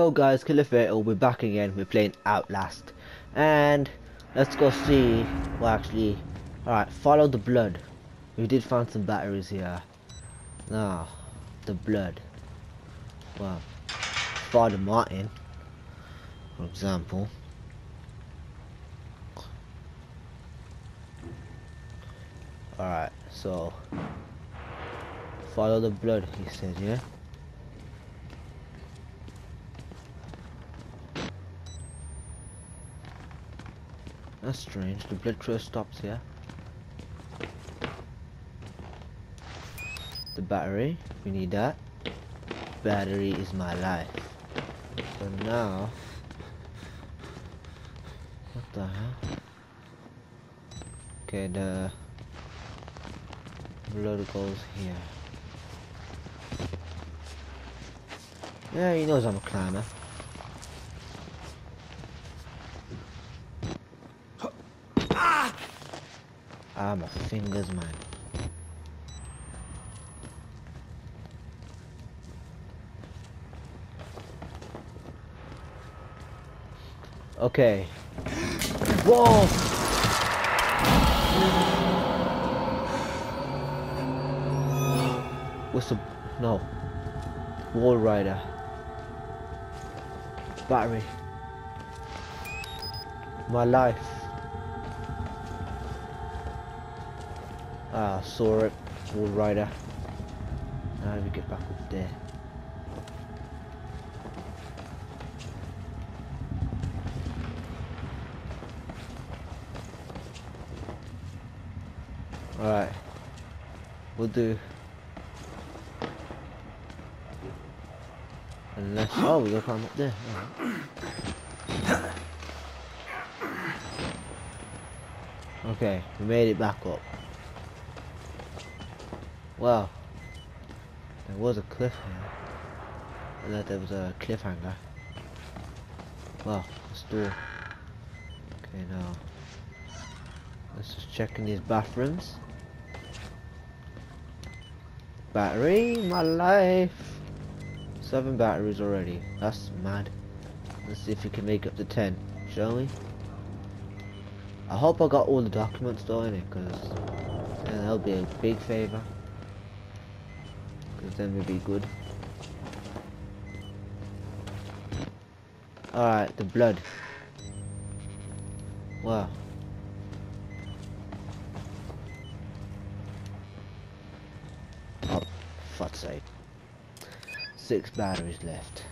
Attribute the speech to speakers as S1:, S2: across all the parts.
S1: Yo guys, Fatal, we're back again, we're playing Outlast. And let's go see, well actually, alright, follow the blood. We did find some batteries here. Now, the blood. Well, Father Martin, for example. Alright, so, follow the blood, he said, yeah? That's strange. The blood trail stops here. The battery. We need that. Battery is my life. So now... What the hell? Okay, the... Blood goes here. Yeah, he knows I'm a climber. Ah, my fingers, man. Okay. Whoa! What's the... No. Walrider. Battery. My life. Ah, saw it. Walrider. Now we get back up there. Alright. We'll do. Unless. Oh, we gotta climb up there. Okay, we made it back up. Wow. There was a cliff. I thought there was a cliffhanger. Wow, let's do it. Okay, now. Let's just check in these bathrooms. Battery, my life. Seven batteries already. That's mad. Let's see if we can make up to ten, shall we? I hope I got all the documents though in it, because yeah, that'll be a big favor. Then we'll be good. Alright, the blood. Wow. Oh, fuck's sake. Six batteries left.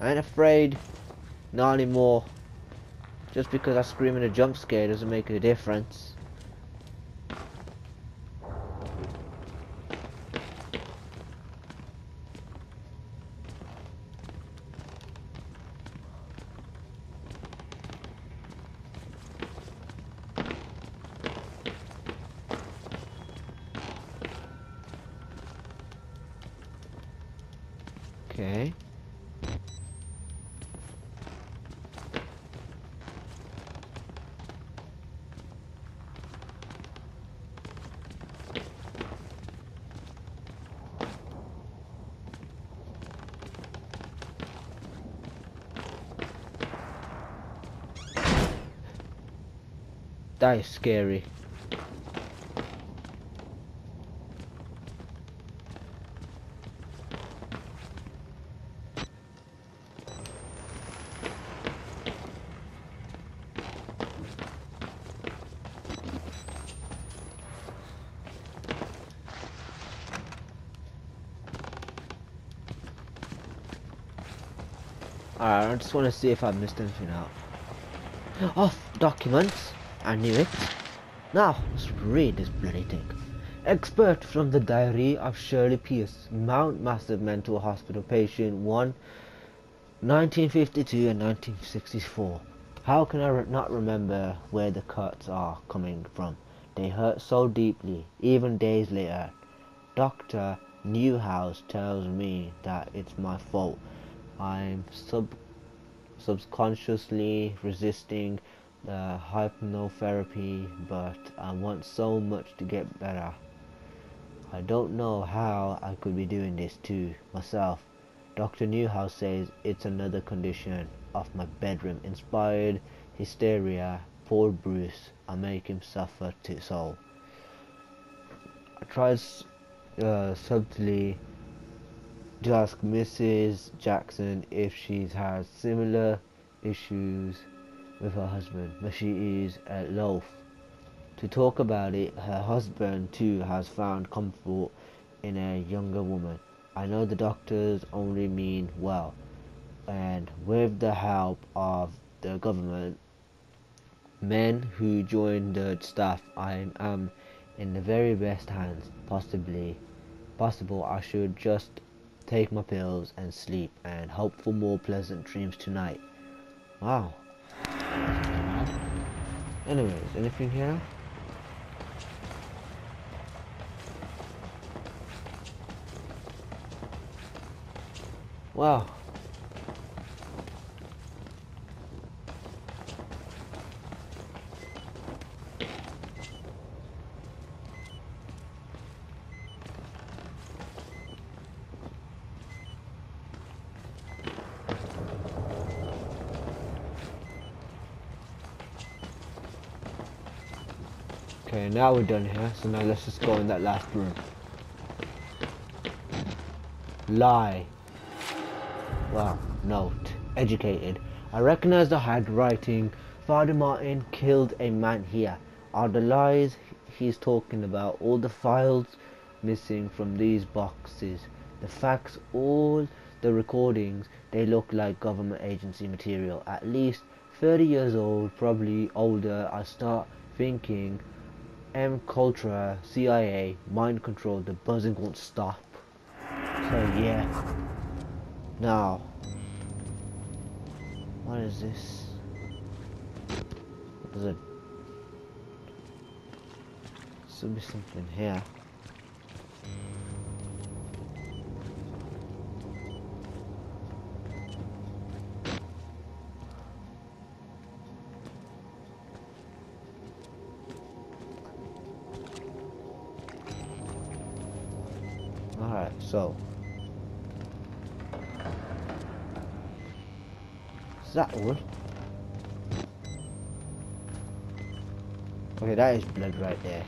S1: I ain't afraid. Not anymore. Just because I scream in a jump scare doesn't make a difference. That is scary. Alright, I just want to see if I missed anything out. Oh, documents. I knew it. Now, let's read this bloody thing. Expert from the diary of Shirley Pierce, Mount Massive Mental Hospital patient 1, 1952 and 1964. How can I not remember where the cuts are coming from? They hurt so deeply, even days later. Dr. Newhouse tells me that it's my fault. I'm sub subconsciously resisting uh, hypnotherapy, but I want so much to get better. I don't know how I could be doing this to myself. Dr. Newhouse says it's another condition of my bedroom inspired hysteria. Poor Bruce, I make him suffer to soul. I tried uh, subtly to ask Mrs. Jackson if she has similar issues with her husband, but she is at loath to talk about it. Her husband too has found comfort in a younger woman. I know the doctors only mean well, and with the help of the government, men who join the staff, I am in the very best hands possibly possible. I should just take my pills and sleep and hope for more pleasant dreams tonight. Wow. Anyways, anything here? Wow. Now we're done here, so now let's just go in that last room. Lie. Wow, note. Educated. I recognize the handwriting. Father Martin killed a man here. Are the lies he's talking about all the files missing from these boxes? The facts, all the recordings, they look like government agency material. At least 30 years old, probably older. I start thinking MKUltra, CIA, mind control, the buzzing won't stop. So yeah. Now. What is this? What is it? Should be something here. So. Is that wood? Okay, that is blood right there.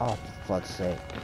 S1: Oh, for God's sake.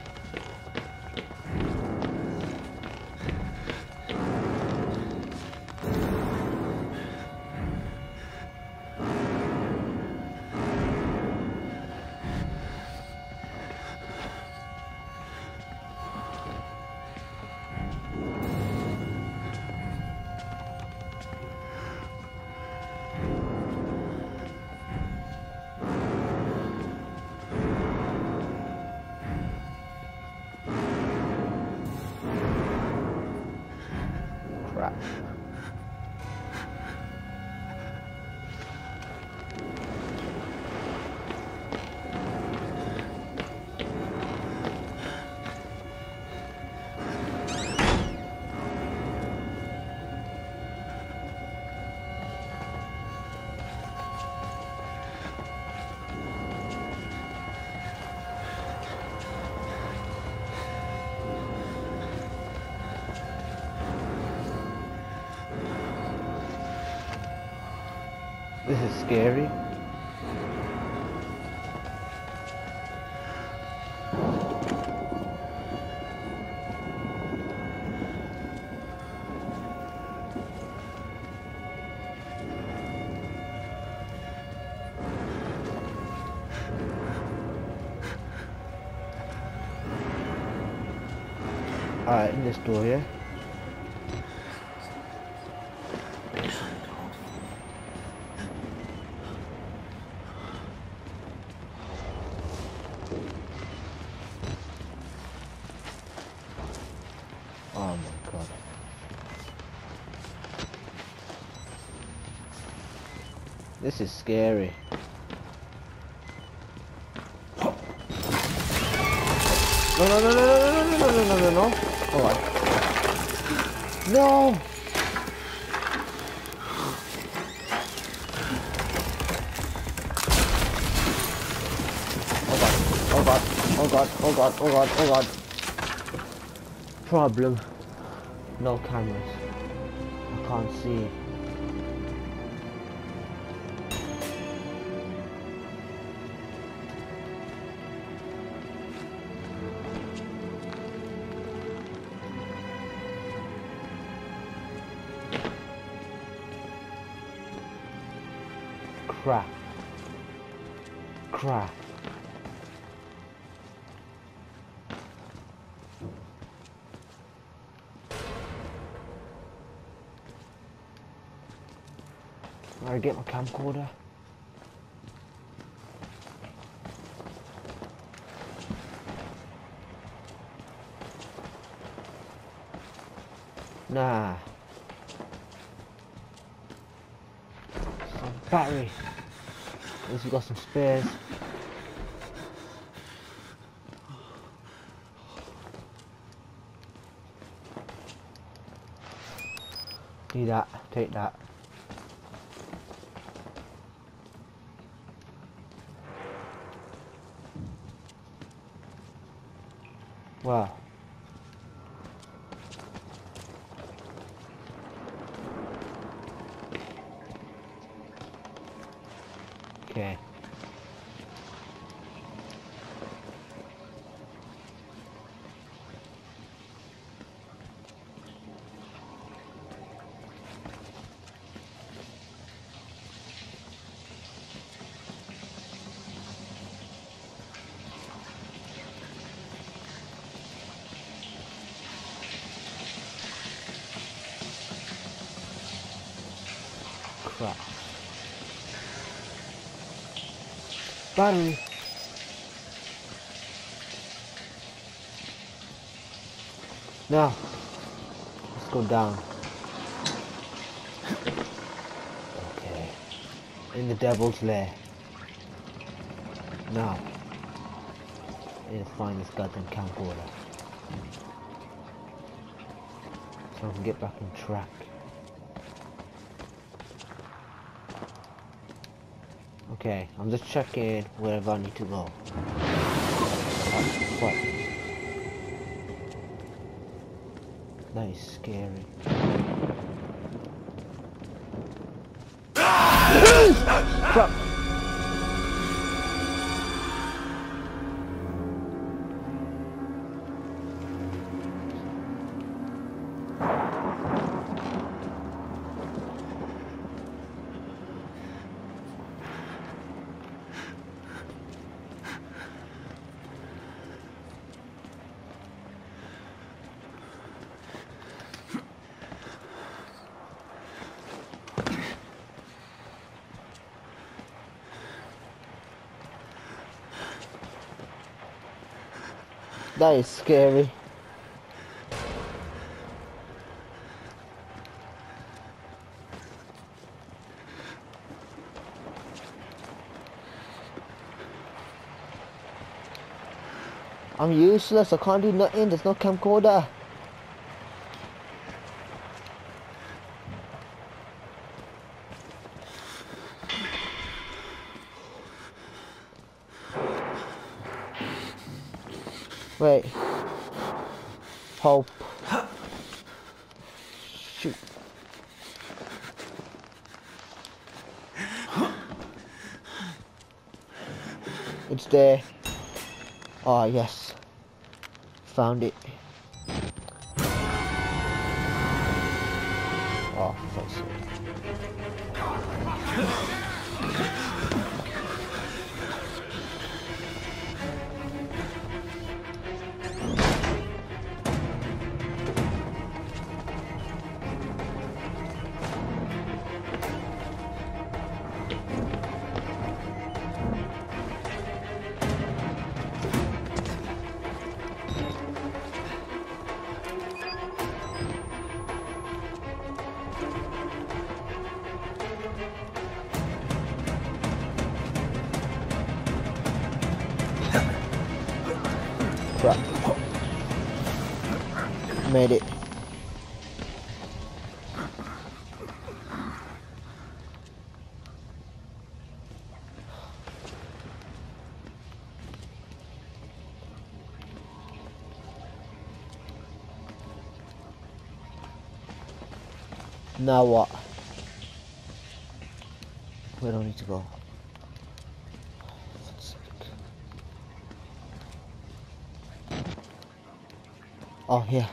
S1: Is scary. Alright, in this door here. Oh my god. This is scary. No, no, no, no, no, no, no, no, no, no, no. Hold on. No! Oh god, oh god, oh god, oh god, oh god. Problem. No cameras. I can't see. Get my camcorder. Nah. Some battery. At least we got some spares. Do that, take that. Wow. Okay. Crap. Battery. Now, let's go down. Okay. In the devil's lair. Now, I need to find this goddamn camcorder. So I can get back on track. Okay, I'm just checking wherever I need to go. What? That is scary. Crap! That is scary. I'm useless, I can't do nothing, there's no camcorder. Wait. Hope. Shoot. It's there. Ah, yes. Found it. Oh, fuck's sake. It. Now what? Where do I need to go? Oh, yeah.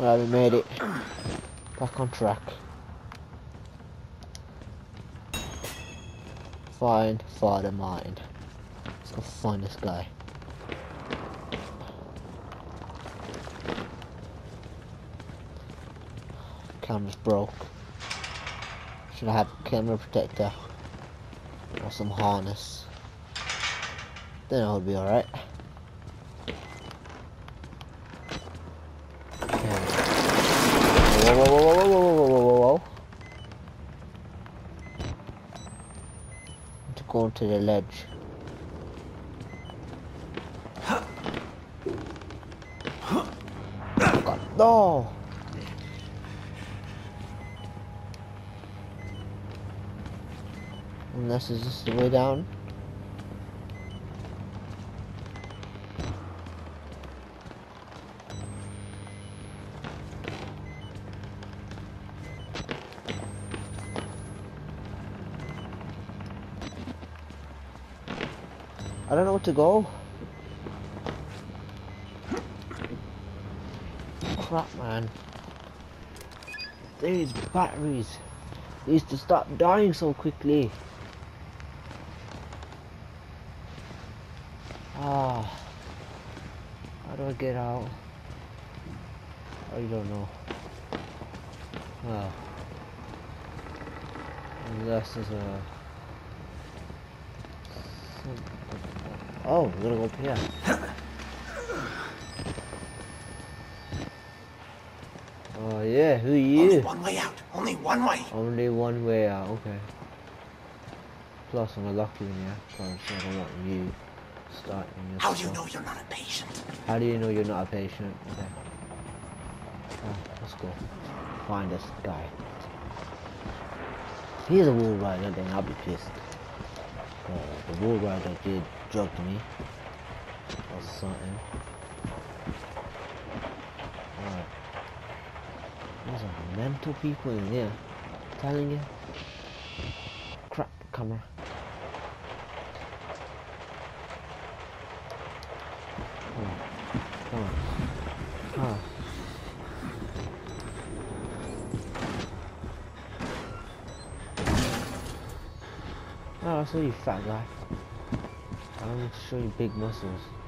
S1: We made it. Back on track. Find Father Martin. Let's go find this guy. Camera's broke. Should I have camera protector. Or some harness. Then would be alright. To the ledge. God, no! Unless is this the way down? To go. Crap, man. These batteries used to stop dying so quickly. Ah. How do I get out? I don't know. Well. Unless there's a... Oh, we're gonna go up here. Oh yeah, who are
S2: Only
S1: you?
S2: one way out. Only one way.
S1: Only one way out, okay. Plus I'm a lucky one, yeah, because I don't want you starting your
S2: How do you know you're not a patient?
S1: How do you know you're not a patient? Okay. Ah, let's go. Find this guy. He's a Walrider, then I'll be pissed. Uh, the Walrider did drug me. Or something. Alright. There's are mental people in here. telling you. Crap, camera. Come on. Come on. Oh, I saw you fat guy. I'm extremely big muscles.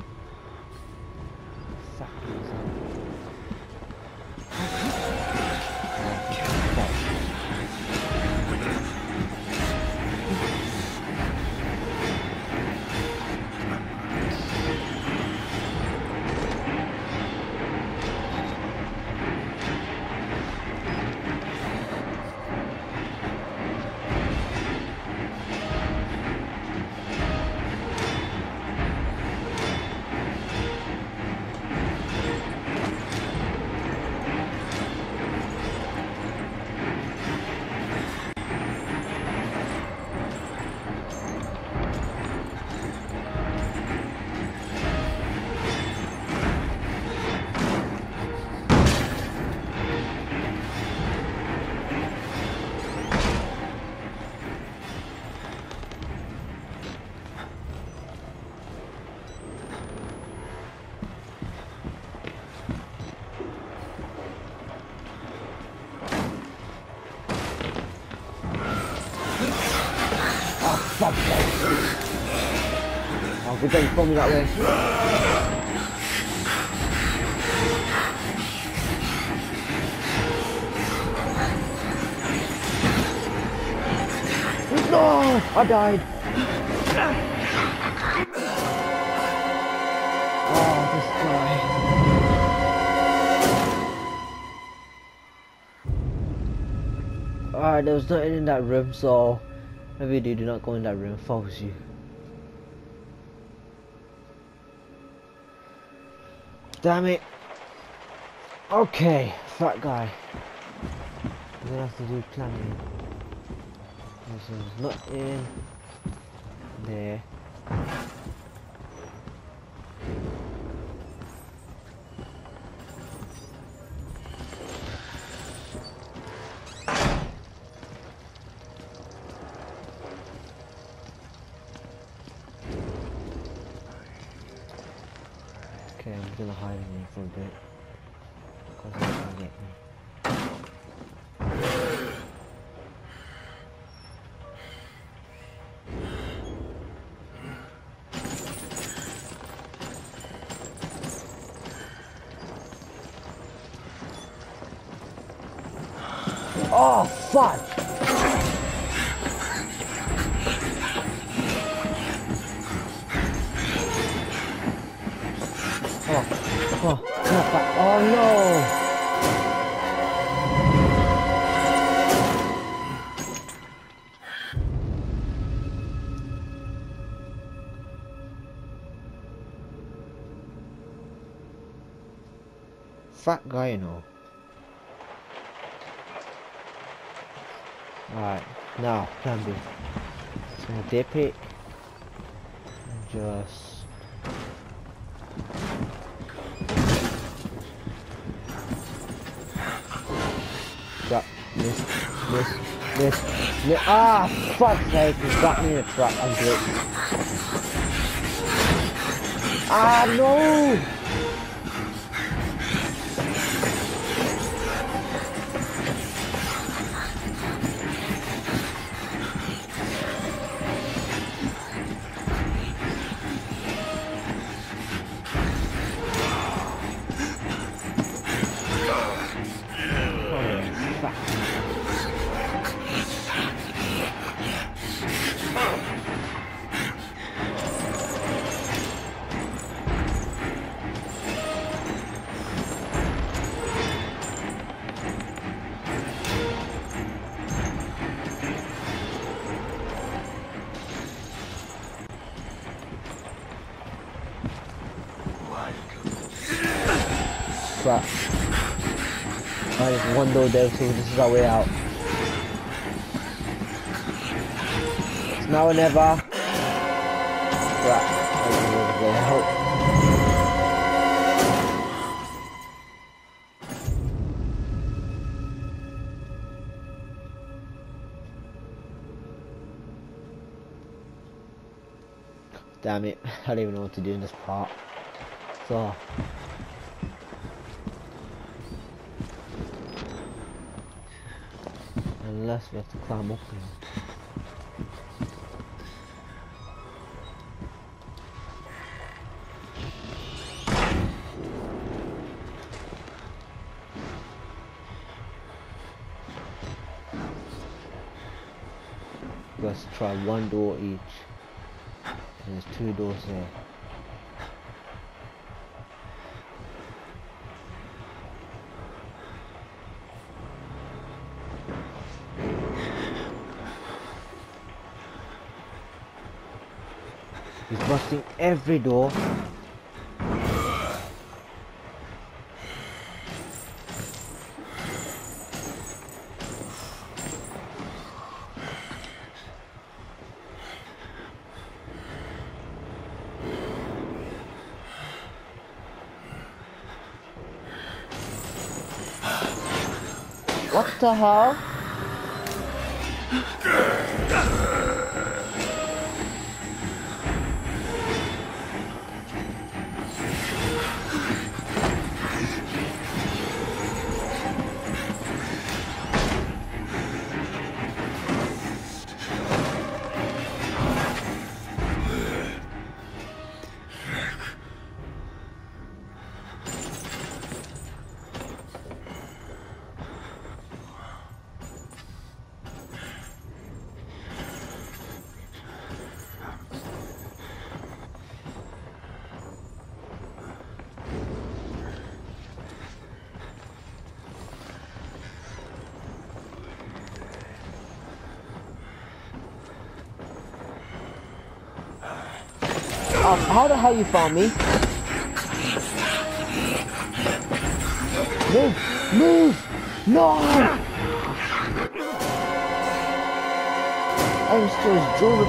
S1: Oh, good thing pulled me that way. No! I died! Oh, this guy. Alright, there was nothing in that room, so maybe do do not go in that room, focus you. Damn it. Okay, fat guy. We're gonna have to do planning. There's nothing there. For a bit. Cause they're gonna get me. Oh, fuck! No! Fat guy, you know. Alright, now, plan B. Just gonna dip it. And just... Drop this, this, this, this. Ah, fuck's sake, he's got me in a trap. I'm glitched. Ah, no! Door there, so this is our way out. It's now or never. Damn it, I don't even know what to do in this part. So, unless we have to climb up here. Let's try one door each. And there's two doors there. He's busting every door. What the hell? Oh, how the hell you found me? Move! Move! No! I'm still doing the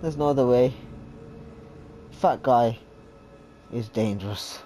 S1: There's no other way. Fat guy is dangerous.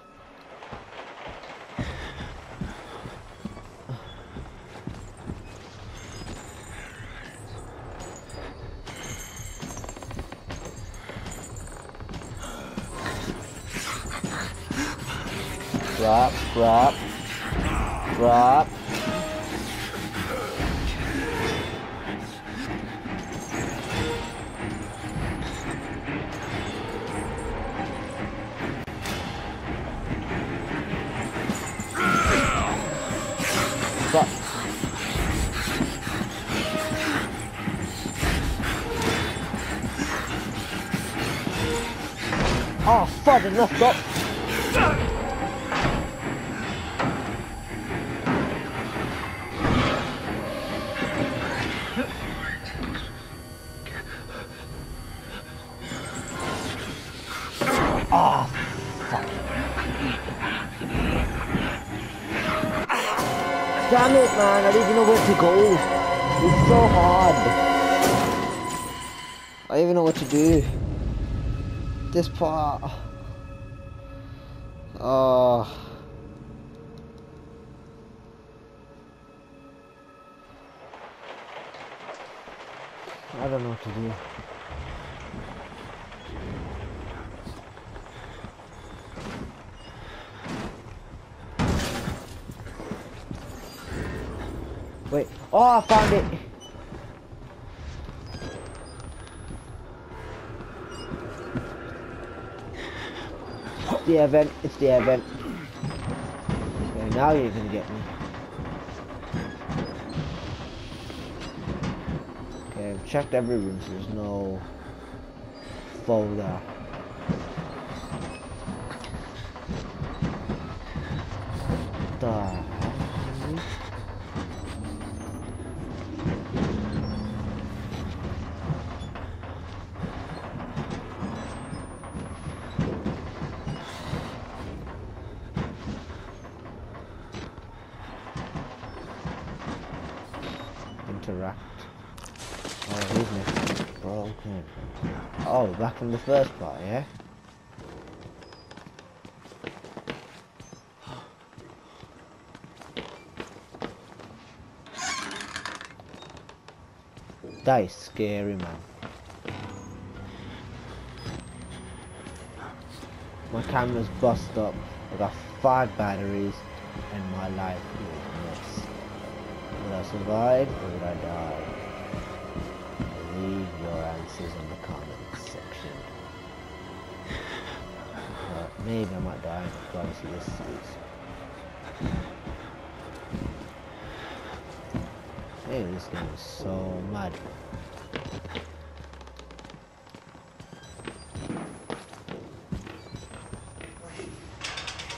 S1: Man. I don't even know where to go. It's so hard. I don't even know what to do. This part. Oh. I don't know what to do. Oh, I found it. It's the event. It's the event. Okay, now you're gonna get me. Okay, I've checked every room, so there's no foe there. The heck? interact. Oh, he's next. Broken. Oh, back from the first part, yeah? That is scary, man. My camera's bust up. I got five batteries, and my life is messed. Will I survive or will I die? Leave your answers in the comments section. Maybe I might die I see this series. Hey, this game is so mad.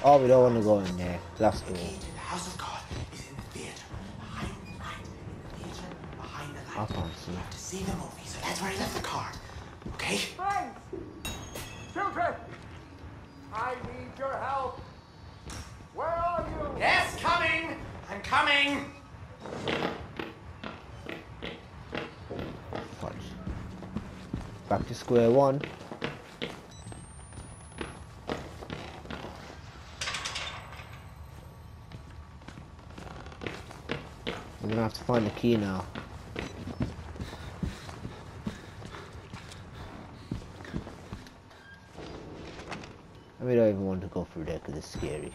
S1: Oh, we don't want to go in there. Last door.
S2: To the house of God is in the theater. Behind, behind the theater, behind the
S1: I
S2: light.
S1: can't see.
S2: You have to see the movie, so that's where he left the car. Okay?
S3: Friends! Children! I need your help! Where are you?
S2: Yes, coming! I'm coming!
S1: Fudge. Back to square one. We're gonna have to find the key now. I mean, I don't even want to go it's scary.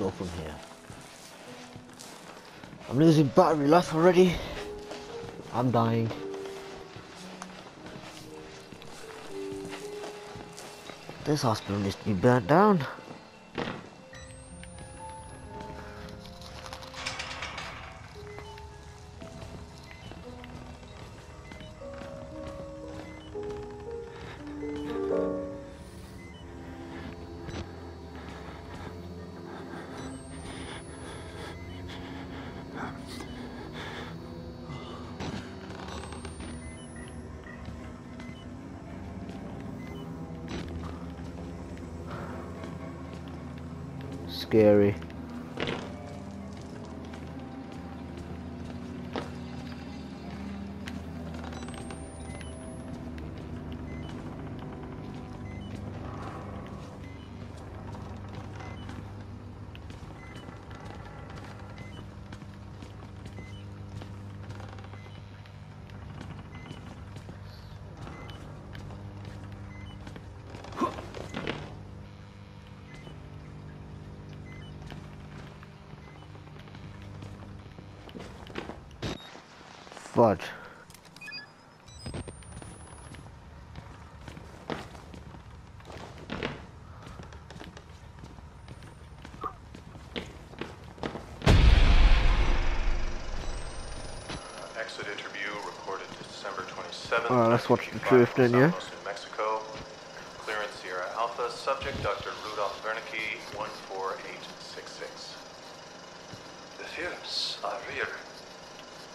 S1: Go from here. I'm losing battery life already. I'm dying. This hospital needs to be burnt down. Fudge.
S4: Exit interview recorded December 27th.
S1: Alright, let's watch the
S4: 1985,
S1: truth then, yeah?
S4: Los Alamos, New Mexico. Clearance Sierra Alpha. Subject Dr. Rudolph Wernicke, 14866.
S5: The films are real.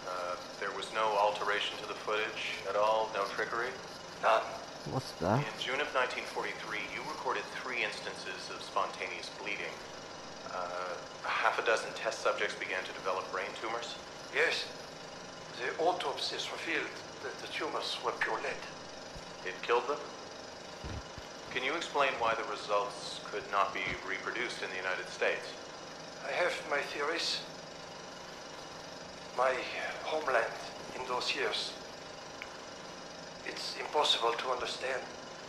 S4: Uh, there was no alteration to the footage at all, no trickery.
S5: None.
S1: What's that?
S4: In June of 1943, you recorded three instances of spontaneous bleeding. Uh, half a dozen test subjects began to develop brain tumors.
S5: Yes. The autopsies revealed that the tumors were pure lead.
S4: It killed them? Can you explain why the results could not be reproduced in the United States?
S5: I have my theories. My homeland in those years. It's impossible to understand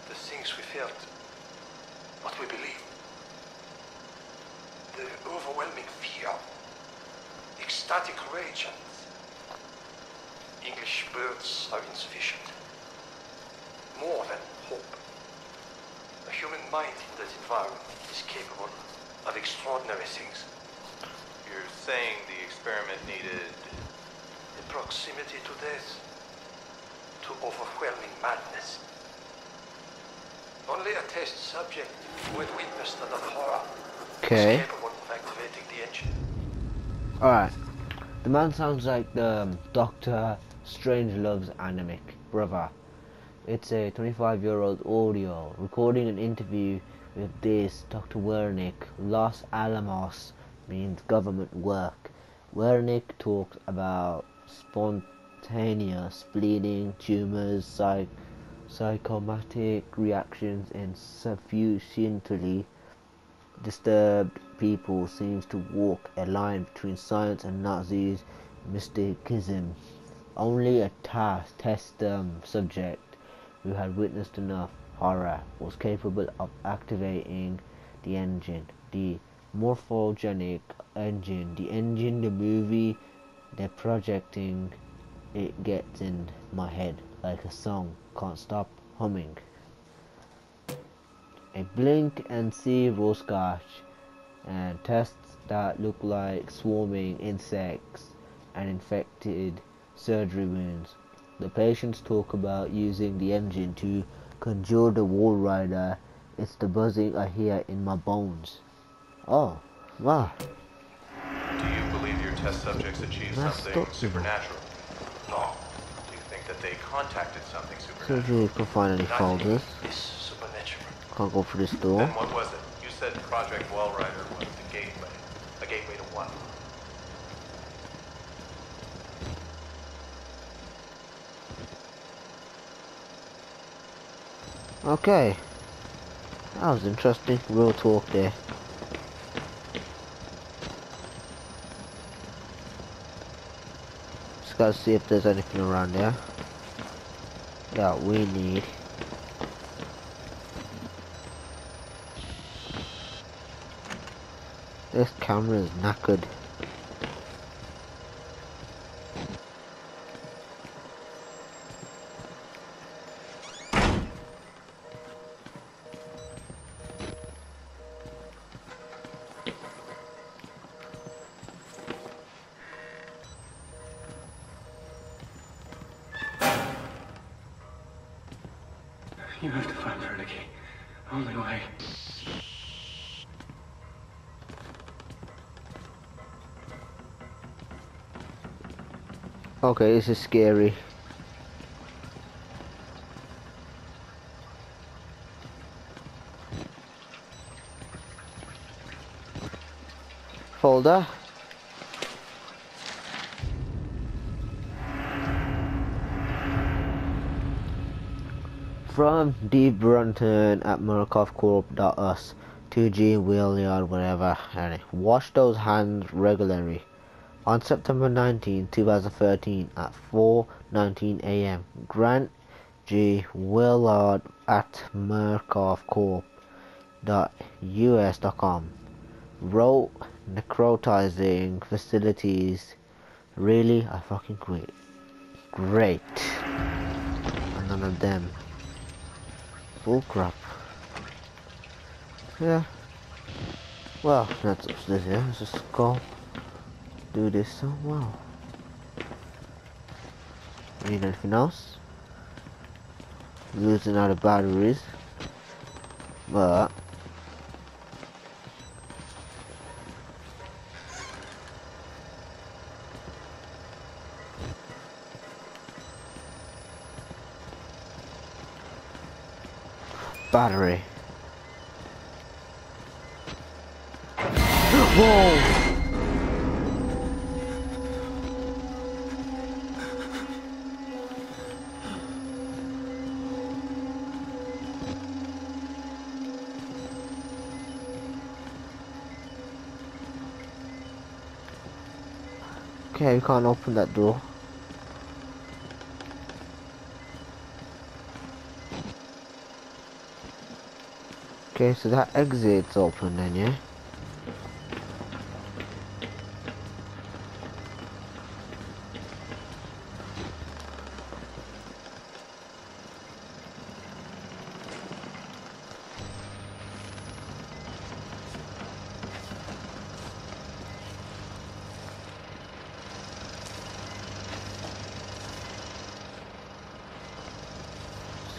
S5: the things we felt, what we believed. The overwhelming fear, ecstatic rage, and English words are insufficient. More than hope. A human mind in that environment is capable of extraordinary things.
S4: You're saying the experiment needed.
S5: The proximity to death, to overwhelming madness. Only a test subject who had witnessed another horror
S1: Okay.
S5: was capable of activating the engine.
S1: Alright. The man sounds like the um, Doctor Strangelove's anemic brother. It's a 25 year old audio recording an interview with this Dr. Wernick. Los Alamos means government work. Wernick talks about spontaneous bleeding, tumors, psych- psychomatic reactions, and sufficiently disturbed people seems to walk a line between science and Nazis mysticism. Only a task test um, subject who had witnessed enough horror was capable of activating the engine. The morphogenic engine, the engine, the movie, they're projecting, it gets in my head like a song, can't stop humming. A blink and see Rorschach and tests that look like swarming insects and infected surgery wounds. The patients talk about using the engine to conjure the Walrider. It's the buzzing I hear in my bones. Oh, wow.
S4: Do you believe your test subjects achieved something supernatural?
S5: No,
S4: Do you think that they contacted something supernatural?
S1: we can find any
S5: nothing
S1: folders.
S5: is supernatural.
S1: Can't go through this door.
S4: Then what was it? You said Project Walrider was the gateway. A gateway to what?
S1: Okay. That was interesting. Real talk there. Just gotta see if there's anything around there. Yeah, we need. This camera is knackered. Okay, this is scary. Folder. From D. Brunton at MurkoffCorp.us. 2G, Wheelyard, whatever. Anyway, wash those hands regularly. On September 19, 2013 at 4.19 am, Grant G. Willard at murkoffcorp.us.com wrote necrotizing facilities really are fucking great. Great. And none of them. Bull crap. Yeah. Well, that's upstairs here. Let's just go do this so well. Need anything else? Losing out of batteries. But battery. Whoa! Okay, we can't open that door. Okay, so that exit's open then, yeah?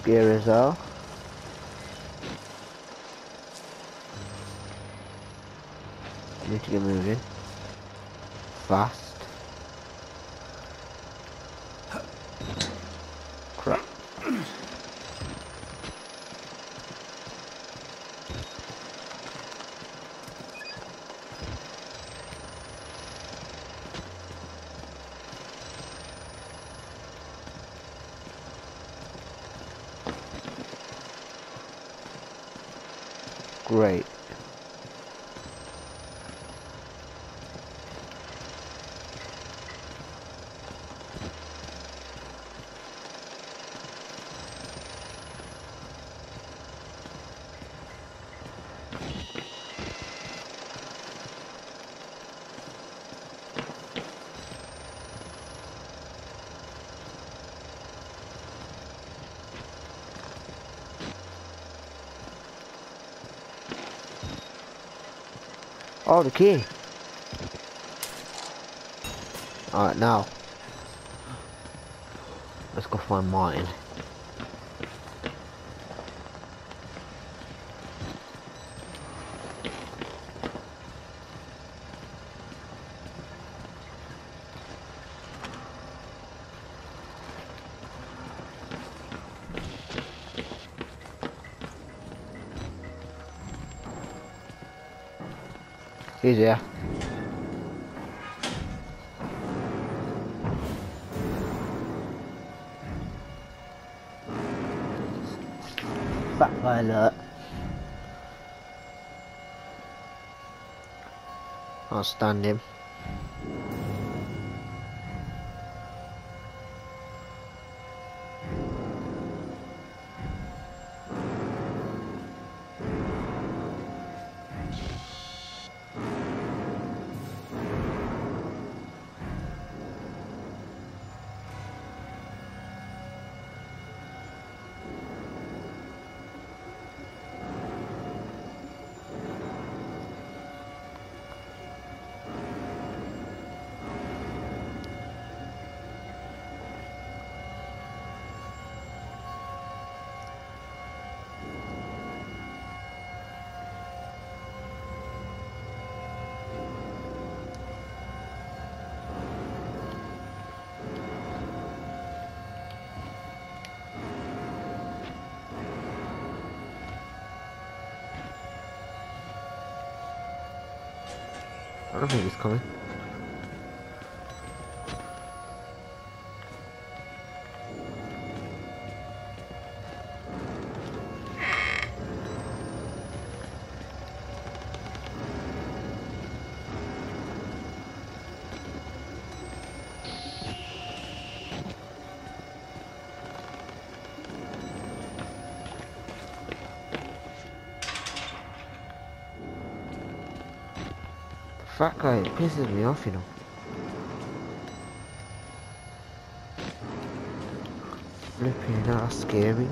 S1: Scary as hell. Need to get moving. Fast. Crap. Great. Oh, the key. Alright, now. Let's go find Martin. He's here. Fat guy. I'll stand him. Think he's coming. Fat guy pisses me off, you know. Flipping, that's scary.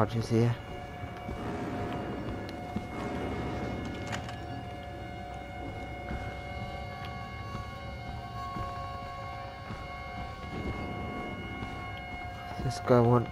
S1: Here. This guy want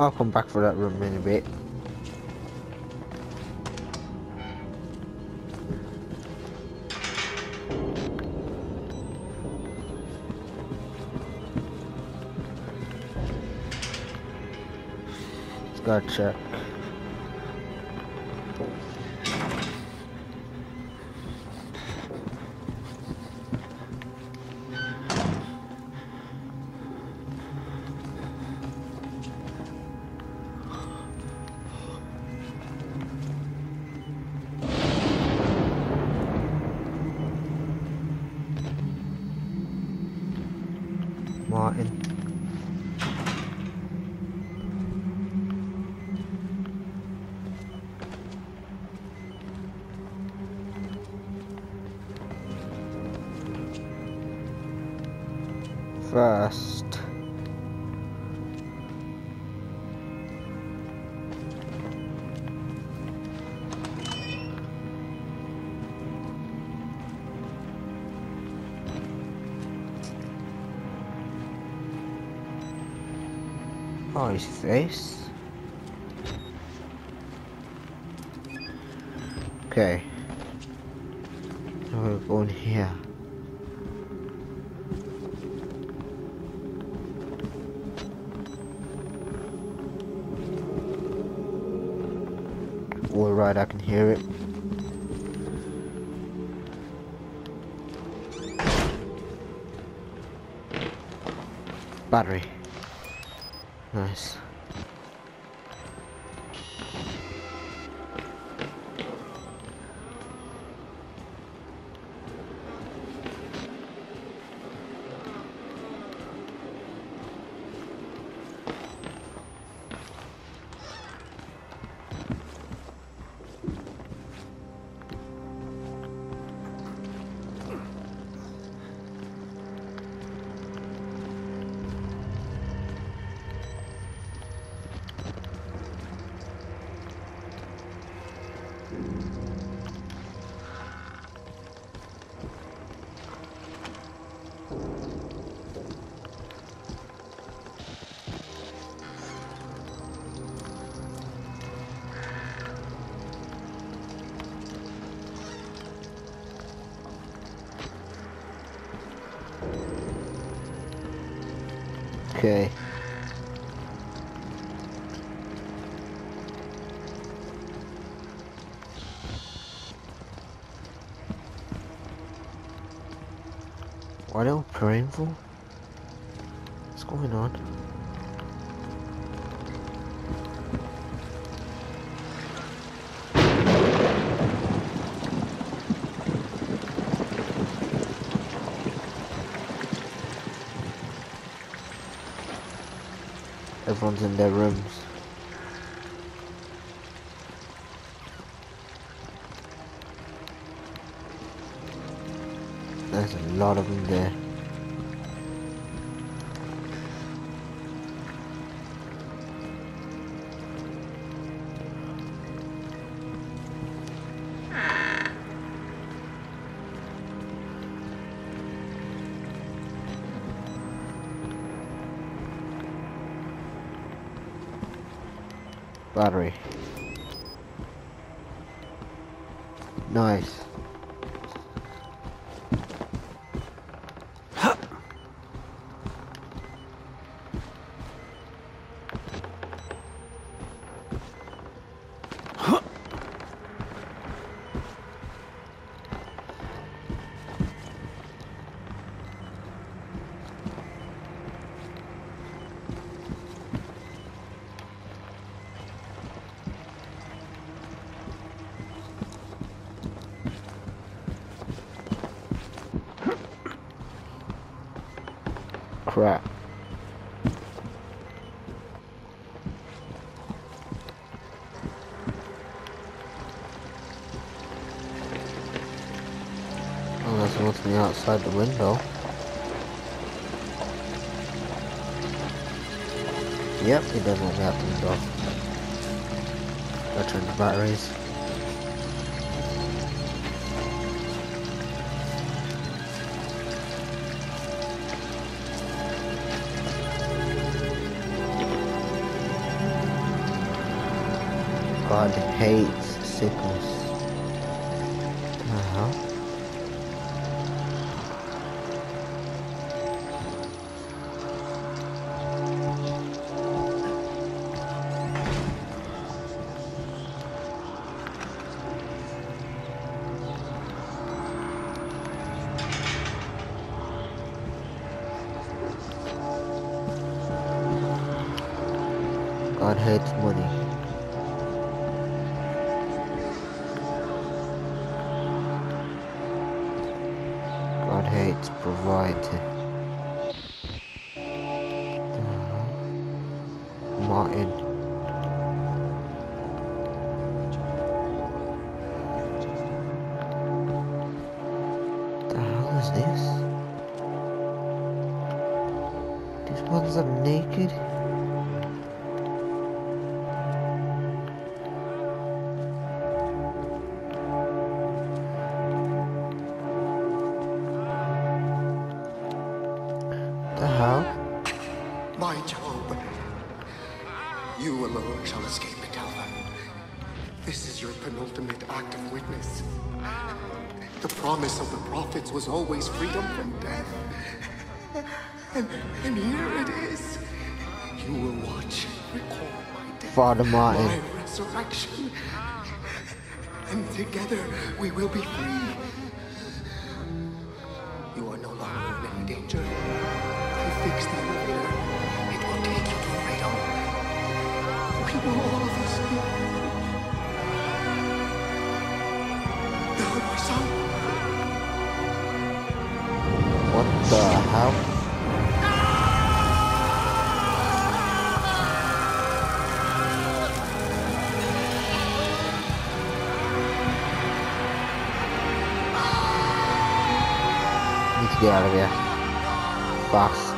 S1: I'll come back for that room in a bit. Let's Oh, his face. Okay. Now we're going here. Alright, I can hear it. Battery. Nice. What are we praying for? What's going on? Everyone's in their rooms. There's a lot of them there. Battery. Nice. Nothing outside the window. Yep, he does want me out the window. I turn the batteries. God hates sickness.
S2: You alone shall escape it, This is your penultimate act of witness. The promise of the prophets was always freedom from death. And, and here it is. You will watch and recall my death,
S1: Father Martin.
S2: my resurrection. And together we will be free.
S1: Out of here. Fast.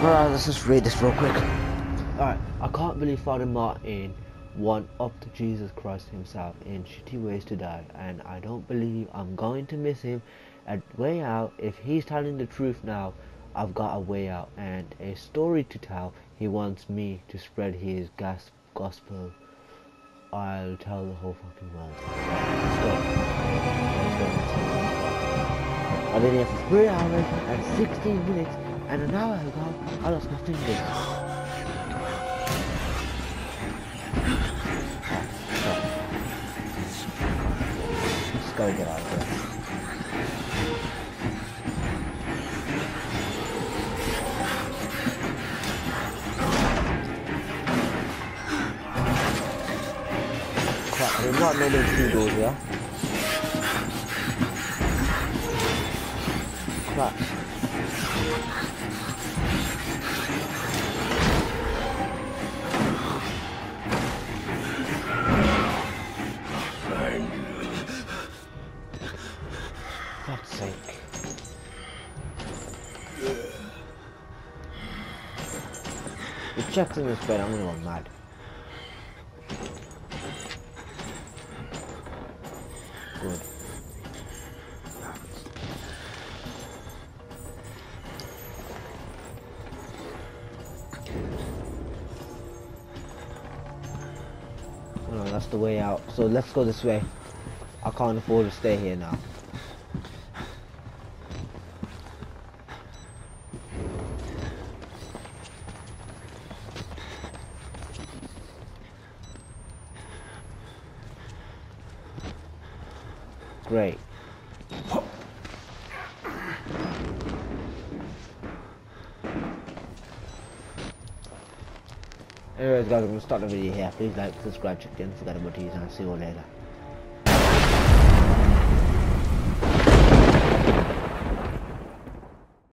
S1: Alright, let's just read this real quick. Alright, I can't believe Father Martin went up to Jesus Christ himself in shitty ways to die, and I don't believe I'm going to miss him at way out. If he's telling the truth now, I've got a way out and a story to tell. He wants me to spread his gas gospel. I'll tell the whole fucking world. Let's go. Let's go. I've been here for 3 hours and 16 minutes and an hour ago I lost my. Let's go get out of here. Doors here. Crap. Sake. The check's in this bed, I'm gonna So let's go this way. I can't afford to stay here now. Great. Anyways guys, I'm gonna start the video here. Please like, subscribe, check the Instagram, and I'll see you later.